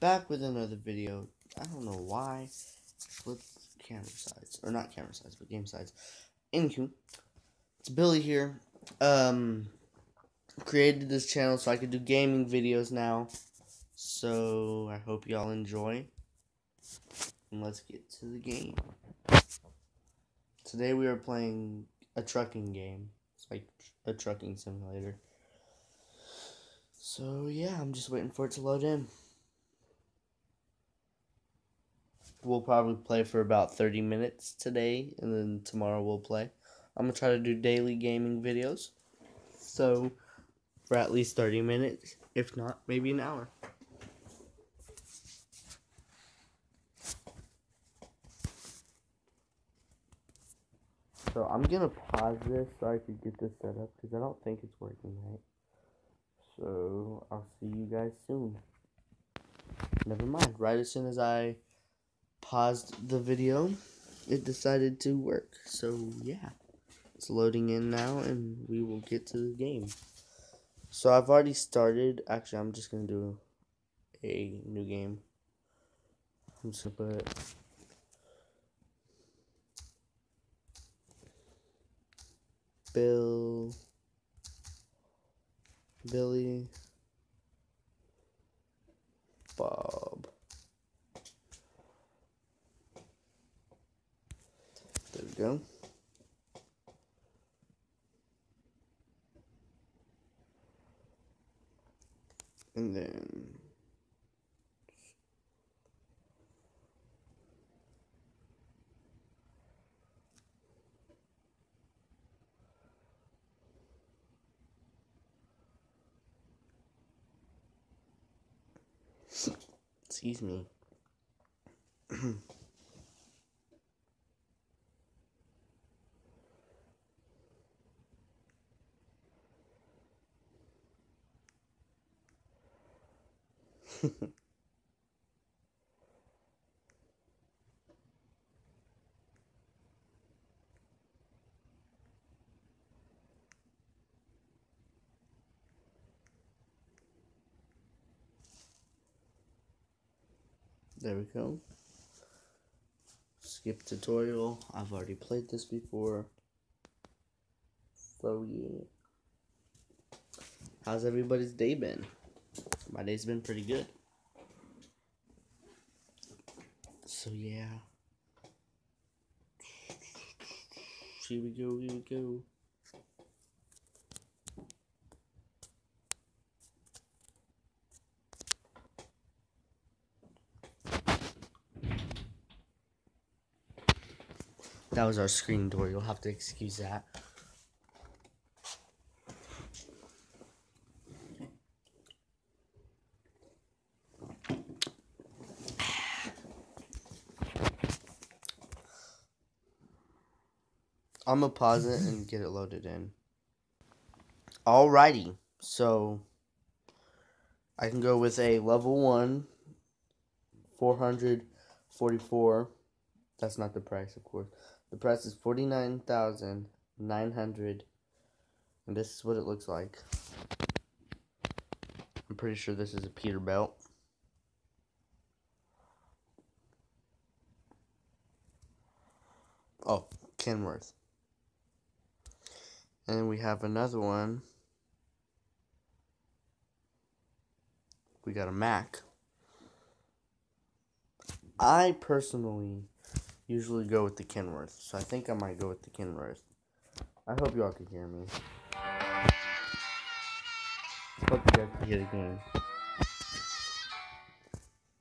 back with another video. I don't know why. Flip camera sides. Or not camera sides, but game sides. Anywho, it's Billy here. Um, created this channel so I could do gaming videos now. So, I hope y'all enjoy. And let's get to the game. Today we are playing a trucking game. It's like a trucking simulator. So, yeah, I'm just waiting for it to load in. We'll probably play for about 30 minutes today, and then tomorrow we'll play. I'm going to try to do daily gaming videos. So, for at least 30 minutes, if not, maybe an hour. So I'm gonna pause this so I could get this set up because I don't think it's working right. So I'll see you guys soon. Never mind. Right as soon as I paused the video, it decided to work. So yeah, it's loading in now, and we will get to the game. So I've already started. Actually, I'm just gonna do a new game. I'm just gonna put Bill, Billy, Bob. There we go. And then Excuse me. There we go. Skip tutorial. I've already played this before. So yeah. How's everybody's day been? My day's been pretty good. So yeah. Here we go, here we go. That was our screen door. You'll have to excuse that. I'm gonna pause it and get it loaded in. Alrighty, so I can go with a level 1, 444. That's not the price, of course. The price is forty nine thousand nine hundred, and this is what it looks like. I'm pretty sure this is a Peterbilt. Oh, Kenworth. And we have another one. We got a Mack. I personally usually go with the Kenworth, so I think I might go with the Kenworth. I hope y'all can hear me. Hope you guys can hear the game.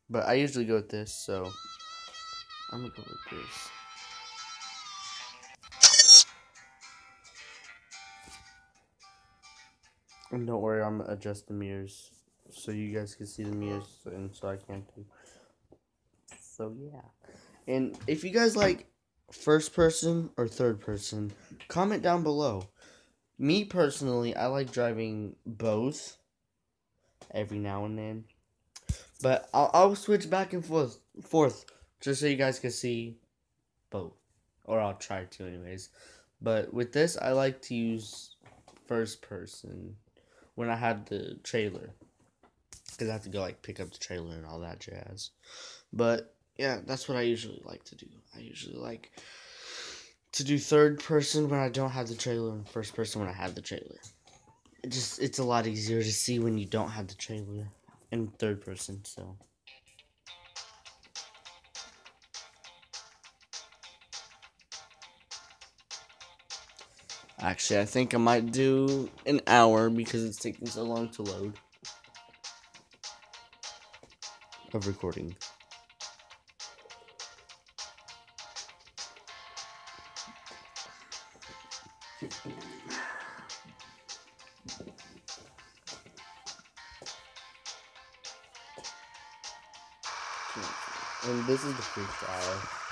But I usually go with this, so I'm gonna go with this. And don't worry, I'm gonna adjust the mirrors so you guys can see the mirrors and so I can too. So yeah. And if you guys like first person or third person, comment down below. Me personally, I like driving both every now and then. But I'll, I'll switch back and forth, forth just so you guys can see both. Or I'll try to anyways. But with this, I like to use first person when I had the trailer. because I have to go like pick up the trailer and all that jazz. But yeah, that's what I usually like to do. I usually like to do third person when I don't have the trailer and first person when I have the trailer. It just it's a lot easier to see when you don't have the trailer in third person, so Actually, I think I might do an hour because it's taking so long to load of recording. And this is the freestyle. And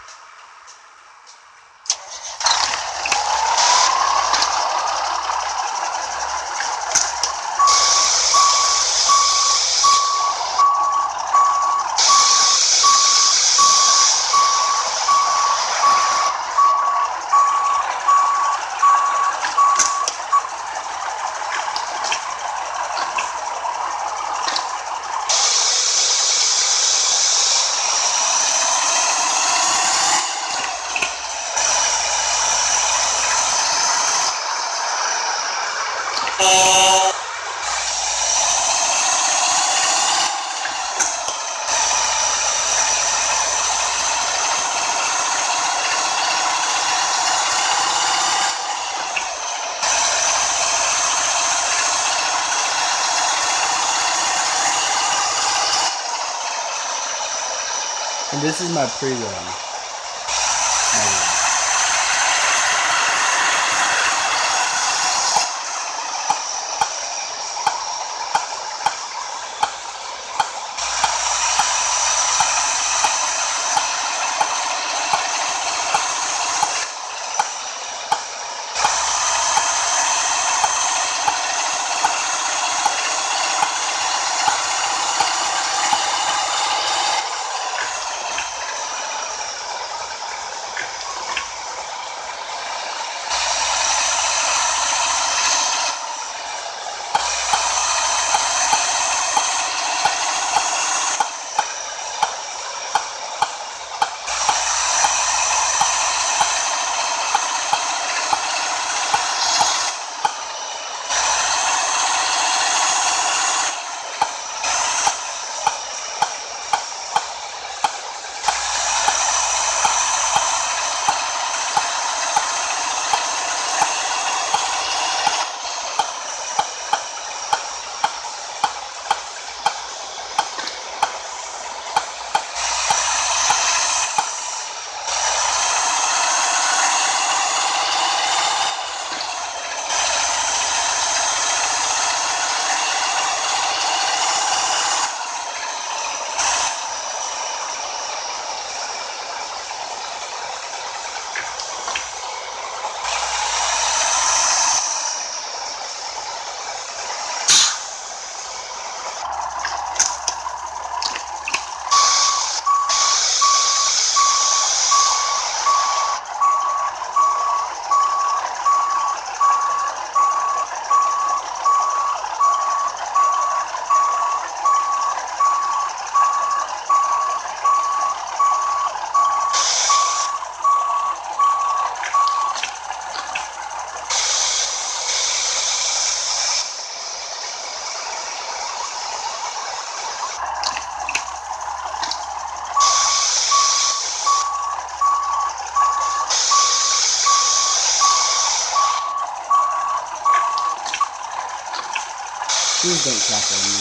this is my pre-run. Don't clap on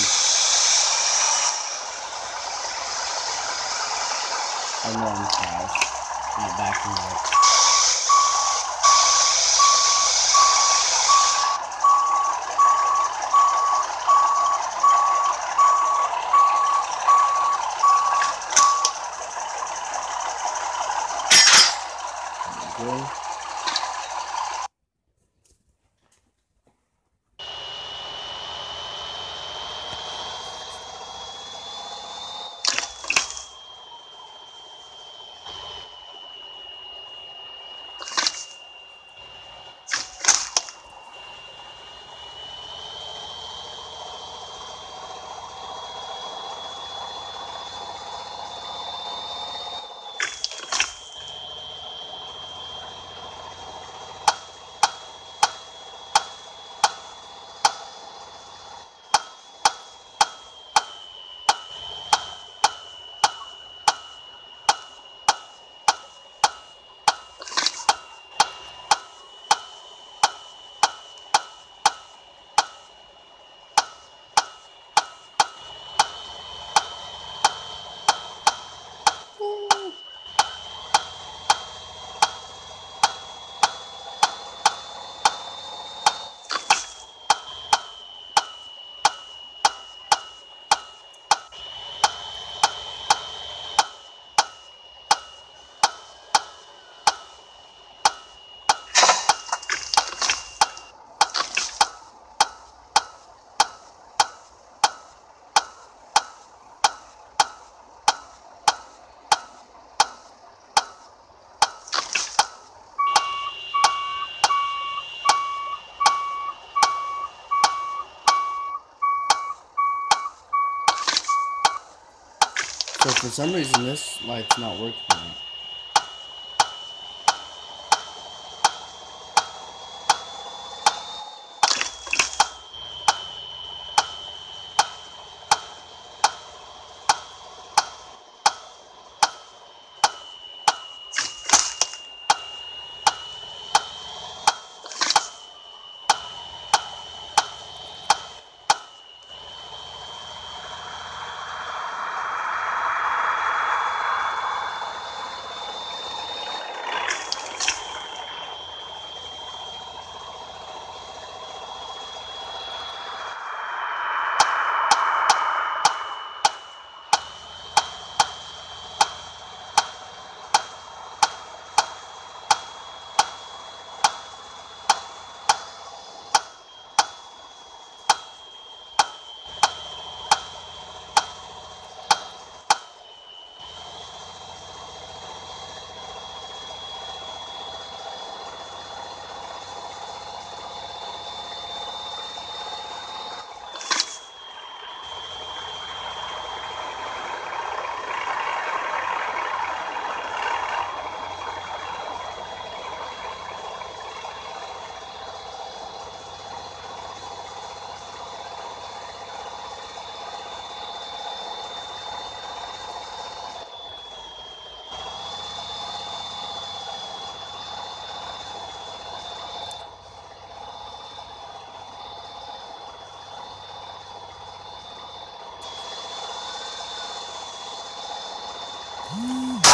So for some reason this light's not working right.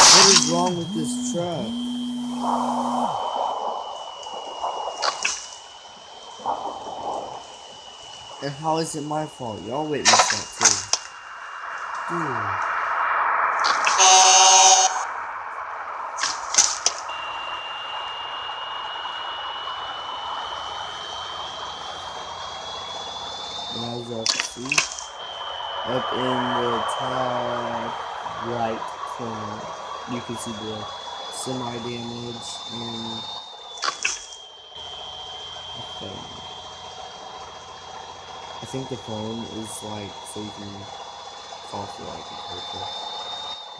What wrong with this truck? And how is it my fault? Y'all witnessed that too. Dude. See, up in the top right corner, you can see the semi damage and the phone. I think the phone is like so you can call for like a purple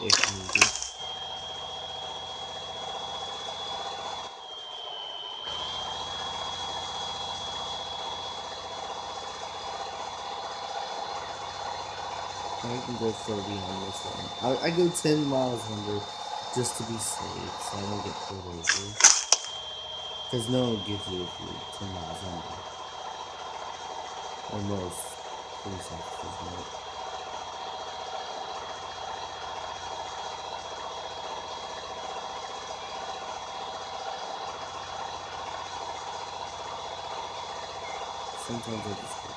if needed. I can go 30 on this one. I, I go 10 miles under just to be safe so I don't get pulled over. Because no one gives you if you're 10 miles under. Or most police officers. Sometimes I just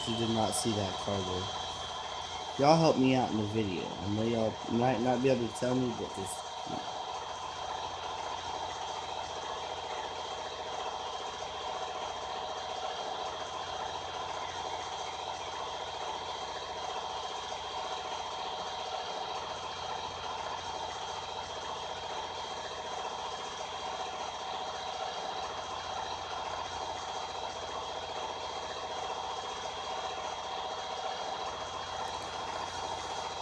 actually did not see that Carter. Y'all help me out in the video. I know y'all might not be able to tell me, but just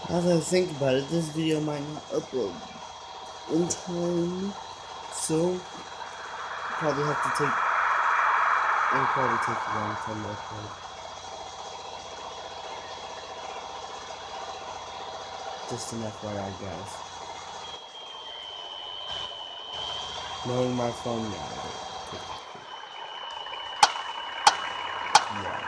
That I think about it, this video might not upload in time, so probably have to take. Probably take a long time to upload. Just an FYI, guys. Knowing my phone now. Yeah.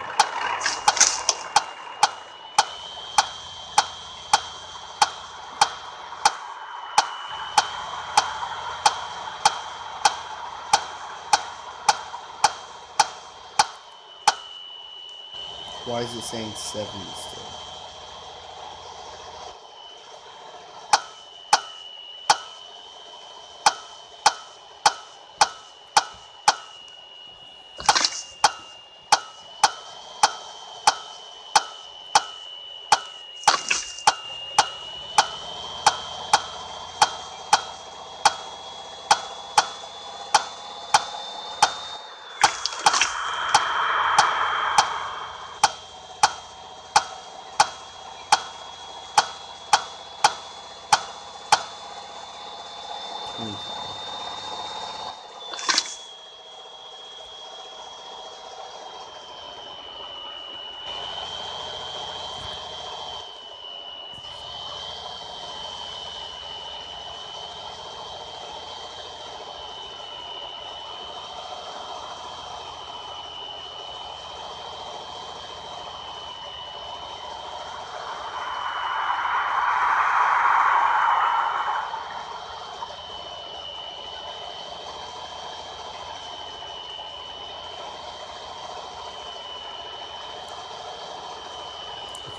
Why is it saying 70 still?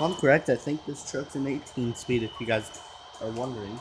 If I'm correct, I think this truck's an 18 speed, if you guys are wondering.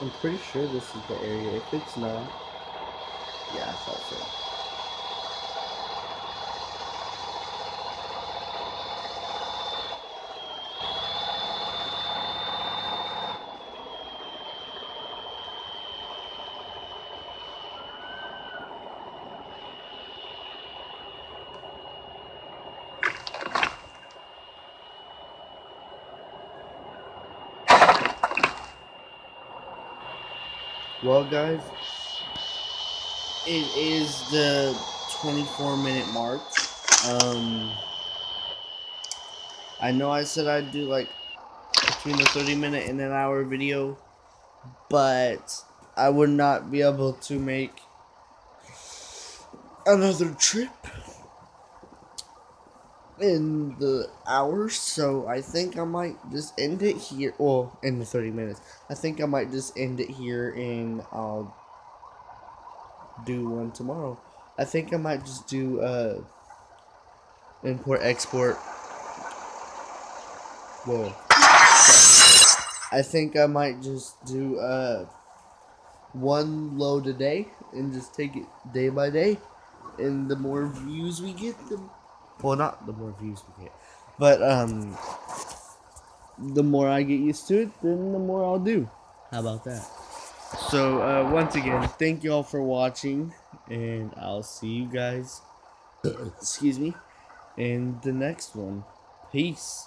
I'm pretty sure this is the area. If it's not, yeah, I thought so. Well, guys, it is the 24 minute mark. Um, I know I said I'd do like between a 30 minute and an hour video, but I would not be able to make another trip in the hour, so I think I might just end it here. Well, in the 30 minutes. I think I might just end it here and I'll do one tomorrow. I think I might just do uh import export. Whoa. I think I might just do uh one load a day and just take it day by day. And the more views we get, the well, not the more views we get, but um, the more I get used to it, then the more I'll do. How about that? So uh, once again, thank you all for watching, and I'll see you guys. excuse me, in the next one. Peace.